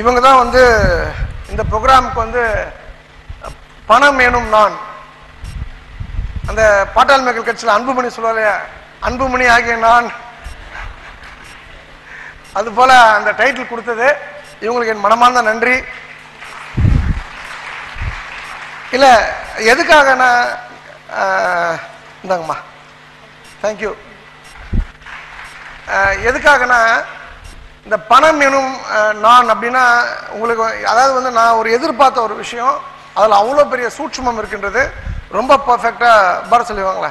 இவங்க தான் வந்து இந்த ப்ரோக்ராமுக்கு வந்து பணம் வேணும் நான். அந்த பாட்டாளி மக்கள் கட்சியில் அன்புமணி சொல்லுவாரு அன்புமணி ஆகிய நான். அதுபோல் அந்த டைட்டில் கொடுத்தது. இவங்களுக்கு என் மனமார்ந்த நன்றி. இல்லை எதுக்காக நான் இந்தாங்கம்மா. தேங்க்யூ எதுக்காகனா இந்த பணம் எனும் நான் அப்படின்னா உங்களுக்கு அதாவது வந்து நான் ஒரு எதிர்பார்த்த ஒரு விஷயம் அதில் அவ்வளோ பெரிய சூட்சுமம் இருக்கின்றது. ரொம்ப பர்ஃபெக்டாக பார சொல்லுவாங்களே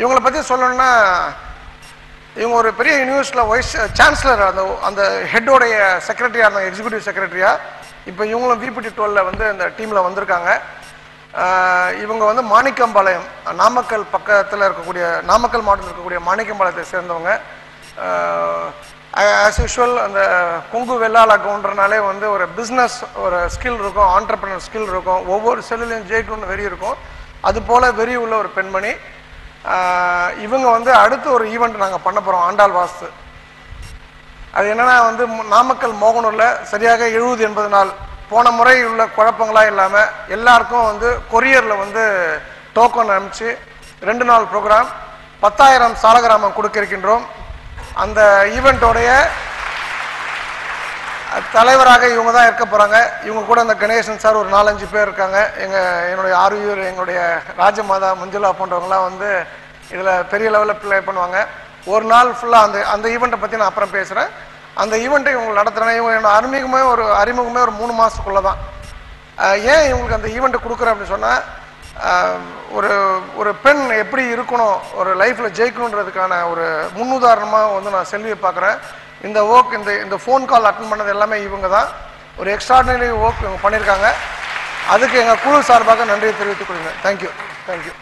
இவங்களை பற்றி சொல்லணும்னா இவங்க ஒரு பெரிய யூனிவர்சிட்டியில் வைஸ் சான்சலர் அந்த அந்த ஹெட்டோடைய செக்ரட்டரியாக இருந்தாங்க எக்ஸிக்யூட்டிவ் செக்ரட்டரியாக இப்போ இவங்களும் விபிடி டுவெலில் வந்து இந்த டீமில் வந்திருக்காங்க. இவங்க வந்து மாணிக்கம்பாளையம் நாமக்கல் பக்கத்தில் இருக்கக்கூடிய நாமக்கல் மாவட்டத்தில் இருக்கக்கூடிய மாணிக்கம்பாளையத்தை சேர்ந்தவங்க. ஆஸ் யூஷுவல் அந்த கொங்கு வெள்ளாள கவுண்டர்னாலே வந்து ஒரு பிஸ்னஸ் ஒரு ஸ்கில் இருக்கும் ஆண்டர்பிரினர் ஸ்கில் இருக்கும். ஒவ்வொரு செல்லுலையும் ஜெயிக்கணும்னு வெறி இருக்கும். அது போல் வெறி உள்ள ஒரு பெண்மணி. இவங்க வந்து அடுத்து ஒரு ஈவெண்ட் நாங்கள் பண்ண போகிறோம் ஆண்டாள் வாஸ்து. அது என்னன்னா வந்து நாமக்கல் மோகனூரில் சரியாக எழுபது எண்பது நாள். போன முறை உள்ள குழப்பங்களாக இல்லாமல் எல்லாருக்கும் வந்து கொரியரில் வந்து டோக்கன் அனுப்பிச்சு ரெண்டு நாள் ப்ரோக்ராம் பத்தாயிரம் சாலகிராமம் கொடுக்க இருக்கின்றோம். அந்த ஈவெண்ட்டோடைய தலைவராக இவங்க தான் இருக்க போகிறாங்க இவங்க கூட இந்த கணேசன் சார் ஒரு நாலஞ்சு பேர் இருக்காங்க. எங்கள் என்னுடைய ஆர்வியூர் எங்களுடைய ராஜமாதா மஞ்சுளா போன்றவங்களாம் வந்து இதில் பெரிய லெவலில் ப்ளே பண்ணுவாங்க. ஒரு நாள் ஃபுல்லாக அந்த அந்த ஈவெண்ட்டை பற்றி நான் அப்புறம் பேசுகிறேன் அந்த ஈவெண்ட்டை இவங்க நடத்துகிறேன் இவங்க என்னோட அறிமுகமே ஒரு அறிமுகமே ஒரு மூணு மாதத்துக்குள்ளே தான் ஏன் இவங்களுக்கு அந்த ஈவெண்ட்டை கொடுக்குறேன் அப்படின்னு சொன்னால் ஒரு ஒரு பெண் எப்படி இருக்கணும் ஒரு லைஃப்பில் ஜெயிக்கணுன்றதுக்கான ஒரு முன்னுதாரணமாக வந்து நான் செல்வியை பார்க்குறேன். இந்த ஒர்க் இந்த இந்த ஃபோன் கால் அட்டன் பண்ணது எல்லாமே இவங்க தான் ஒரு எக்ஸ்ட்ராடினரி ஒர்க் இவங்க பண்ணியிருக்காங்க. அதுக்கு எங்கள் குழு சார்பாக நன்றியை தெரிவித்துக் கொள்கிறேன். தேங்க்யூ தேங்க்யூ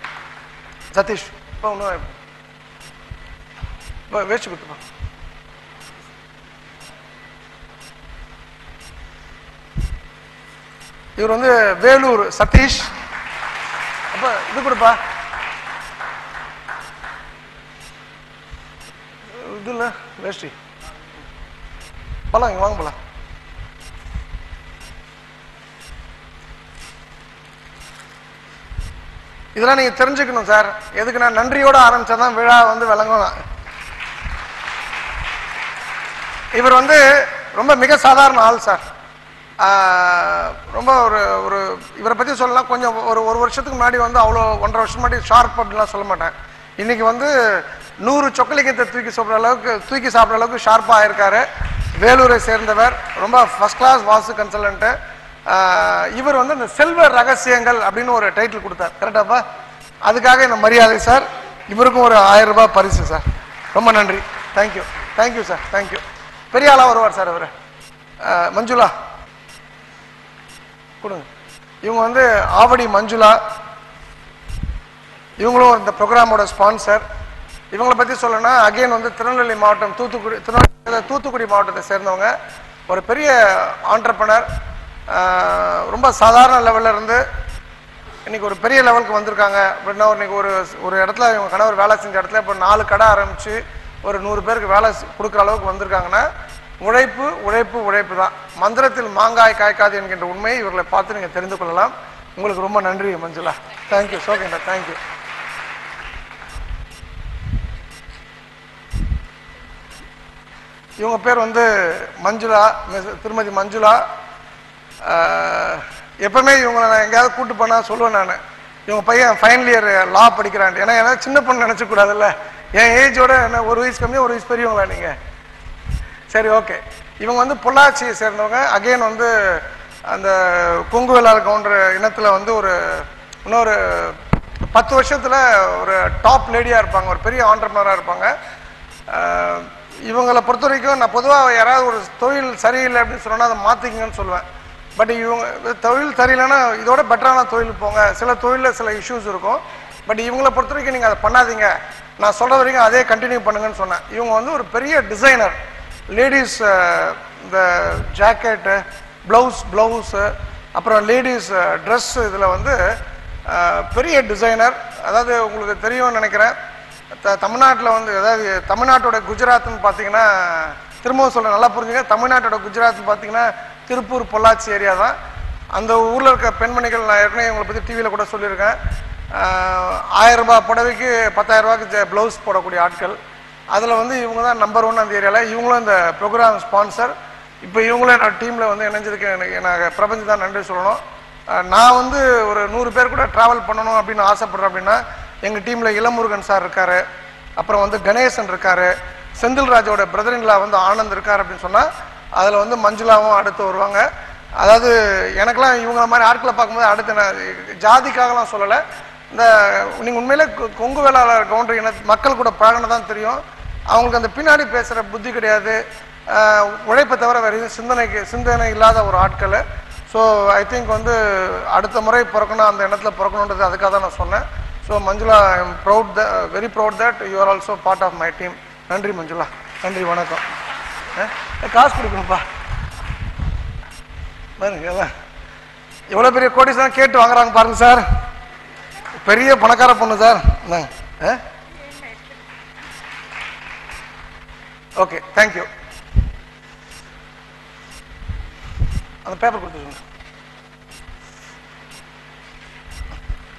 சதீஷ் இப்போ ஒன்றும் இப்போ வேஸ்ட் கொடுத்துப்பா இவர் வந்து வேலூர் சதீஷ். அப்ப இது கொடுப்பா. இது இல்லை வேஷ்டி. பழம் இங்கே வாங்க போலாம் இதெல்லாம் நீங்க தெரிஞ்சுக்கணும் சார். எதுக்கு நான் நன்றியோட ஆரம்பிச்சாதான் விழா வந்து விளங்கும் இவர் வந்து ரொம்ப மிக சாதாரண ஆள் சார். ரொம்ப ஒரு ஒரு இவரை பற்றி சொல்லலாம். கொஞ்சம் ஒரு ஒரு வருஷத்துக்கு முன்னாடி வந்து அவ்வளோ ஒன்றரை வருஷம் முன்னாடி ஷார்ப் அப்படின்லாம் சொல்ல மாட்டேன். இன்றைக்கி வந்து நூறு சொக்கலிங்கத்தை தூக்கி சாப்பிட்ற அளவுக்கு தூக்கி சாப்பிட்ற அளவுக்கு ஷார்ப்பாக ஆயிருக்காரு வேலூரை சேர்ந்தவர் ரொம்ப ஃபர்ஸ்ட் கிளாஸ் வாஸ்து கன்சல்டன்ட்டு இவர் வந்து இந்த செல்வ ரகசியங்கள் அப்படின்னு ஒரு டைட்டில் கொடுத்தார். கரெக்டாப்பா அதுக்காக இந்த மரியாதை சார் இவருக்கும் ஒரு ஆயிரம் ரூபாய் பரிசு சார் ரொம்ப நன்றி. தேங்க்யூ தேங்க்யூ சார் தேங்க்யூ பெரிய ஆளாக வருவார் சார் அவர். மஞ்சுளா? கொடுங்க. இவங்க வந்து ஆவடி மஞ்சுளா. இவங்களும் இந்த ப்ரோக்ராமோட ஸ்பான்சர். இவங்களை பற்றி சொல்லணும்னா அகைன் வந்து திருநெல்வேலி மாவட்டம் தூத்துக்குடி திருநெல்வேலி தூத்துக்குடி மாவட்டத்தை சேர்ந்தவங்க. ஒரு பெரிய ஆண்டர்பனர் ரொம்ப சாதாரண லெவல்ல இருந்து இன்னைக்கு ஒரு பெரிய லெவலுக்கு வந்திருக்காங்க. அப்படின்னா இன்னைக்கு ஒரு ஒரு இடத்துல இவங்க கணவர் வேலை செஞ்ச இடத்துல இப்போ நாலு கடை ஆரம்பித்து ஒரு நூறு பேருக்கு வேலை கொடுக்குற அளவுக்கு வந்திருக்காங்கன்னா உழைப்பு உழைப்பு உழைப்பு தான். மந்திரத்தில் மாங்காய் காய்க்காது என்கின்ற உண்மையை இவர்களை பார்த்து நீங்கள் தெரிந்து கொள்ளலாம். உங்களுக்கு ரொம்ப நன்றி மஞ்சுளா. தேங்க்யூ சோகேண்டா தேங்க்யூ இவங்க பேர் வந்து மஞ்சுளா மிஸ் திருமதி மஞ்சுளா. எப்பவுமே இவங்களை நான் எங்கேயாவது கூட்டு போனால் சொல்லுவேன் நான். இவங்க பையன் ஃபைனல் இயர் லா படிக்கிறான் ஏன்னா ஏன்னா சின்ன பொண்ணு நினச்சக்கூடாதுல்ல என் ஏஜோட என்ன ஒரு வயசு கம்மியாக ஒரு வயசு பெரியவங்களா நீங்கள் சரி ஓகே. இவங்க வந்து பொள்ளாச்சியை சேர்ந்தவங்க. அகைன் வந்து அந்த கொங்கு கவுண்டர் இனத்தில் வந்து ஒரு இன்னொரு பத்து வருஷத்தில் ஒரு டாப் லேடியாக இருப்பாங்க. ஒரு பெரிய ஆண்டர்பனரா இருப்பாங்க. இவங்களை பொறுத்த வரைக்கும் நான் பொதுவாக யாராவது ஒரு தொழில் சரியில்லை அப்படின்னு சொன்னால் அதை மாற்றிக்கங்கன்னு சொல்லுவேன். பட் இவங்க தொழில் சரியில்லைன்னா இதோட பெட்டரான தொழில் போங்க. சில தொழிலில் சில இஷ்யூஸ் இருக்கும். பட் இவங்களை பொறுத்த வரைக்கும் நீங்கள் அதை பண்ணாதீங்க. நான் சொல்கிற வரைக்கும் அதே கண்டினியூ பண்ணுங்கன்னு சொன்னேன். இவங்க வந்து ஒரு பெரிய டிசைனர் லேடிஸ் uh, இந்த ஜாக்கெட்டு ப்ளவுஸ் ப்ளவுஸு அப்புறம் லேடிஸ் ட்ரெஸ் இதில் வந்து uh, பெரிய டிசைனர் அதாவது உங்களுக்கு தெரியும்னு நினைக்கிறேன். த தமிழ்நாட்டில் வந்து அதாவது தமிழ்நாட்டோட குஜராத்னு பார்த்தீங்கன்னா திரும்பவும் சொல்ல நல்லா புரிஞ்சுங்க. தமிழ்நாட்டோட குஜராத்னு பார்த்தீங்கன்னா திருப்பூர் பொள்ளாச்சி ஏரியா தான். அந்த ஊரில் இருக்க பெண்மணிகள் நான் ஏற்கனவே உங்களை பற்றி டிவியில் கூட சொல்லியிருக்கேன். ஆயிரம் ரூபாய் புடவைக்கு பத்தாயிரம் ரூபாய்க்கு ப்ளவுஸ் போடக்கூடிய ஆட்கள். அதில் வந்து இவங்க தான் நம்பர் ஒன் அந்த ஏரியாவில் இவங்களும் இந்த ப்ரோக்ராம் ஸ்பான்சர் இப்போ இவங்களும் என்னோட டீமில் வந்து இணைஞ்சதுக்கு எனக்கு எனக்கு பிரபஞ்சம் தான் நன்றி சொல்லணும். நான் வந்து ஒரு நூறு பேர் கூட ட்ராவல் பண்ணணும் அப்படின்னு ஆசைப்படுறேன் அப்படின்னா எங்கள் டீமில் இளமுருகன் சார் இருக்கார். அப்புறம் வந்து கணேசன் இருக்கார். செந்தில்ராஜோட பிரதரின்லா வந்து ஆனந்த் இருக்கார் அப்படின்னு சொன்னால் அதில் வந்து மஞ்சுளாவும் அடுத்து வருவாங்க. அதாவது எனக்கெல்லாம் இவங்கள மாதிரி ஆட்களை பார்க்கும்போது அடுத்து நான் ஜாதிக்காகலாம் சொல்லலை. இந்த நீங்கள் உண்மையிலே கொங்கு வேளாளர் கவுண்டர் இன மக்கள் கூட பழகினதான் தெரியும். அவங்களுக்கு அந்த பின்னாடி பேசுகிற புத்தி கிடையாது. உழைப்பை தவிர வேறு எதுவும் சிந்தனைக்கு சிந்தனை இல்லாத ஒரு ஆட்கள். ஸோ ஐ திங்க் வந்து அடுத்த முறை பிறக்கணும் அந்த இடத்துல பிறக்கணுன்றது அதுக்காக தான் நான் சொன்னேன். So Manjula I am proud the very proud that you are also part of my team நன்றி மஞ்சுளா. நன்றி வணக்கம். காசு கொடுக்கணும்ப்பா. பாருங்க எவ்வளோ பெரிய கோடிஸ் தான் கேட்டு வாங்குறாங்க பாருங்க சார். பெரிய பணக்கார பொண்ணு சார். இந்தாங்க ஆ? ஓகே தேங்க்யூ அந்த பேப்பர் கொடுத்துருங்க.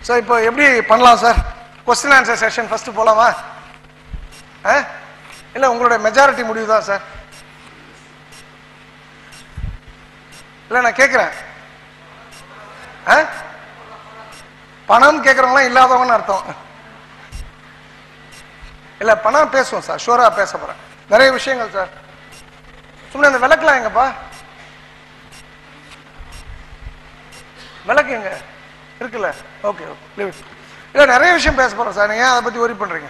சார் இப்போ எப்படி பண்ணலாம் sir question answer session first போகலாமா ஆ இல்லை உங்களுடைய மெஜாரிட்டி முடிவு தான் சார் இல்லை நான் கேட்குறேன். ஆ பணம் கேட்குறவங்களாம் இல்லாதவங்கன்னு அர்த்தம். இல்லை பணம் பேசுவோம் சார் ஷூராக பேச போகிறேன் நிறைய விஷயங்கள் சார் சும்மா அந்த விளக்கலாம் எங்கப்பா? விளக்கு எங்க? இருக்குல்ல? ஓகே ஓகே நிறைய விஷயம் பேச போகிறோம் சார் நீங்கள் அதை பற்றி ஒரி பண்ணுறீங்க